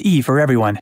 E for everyone.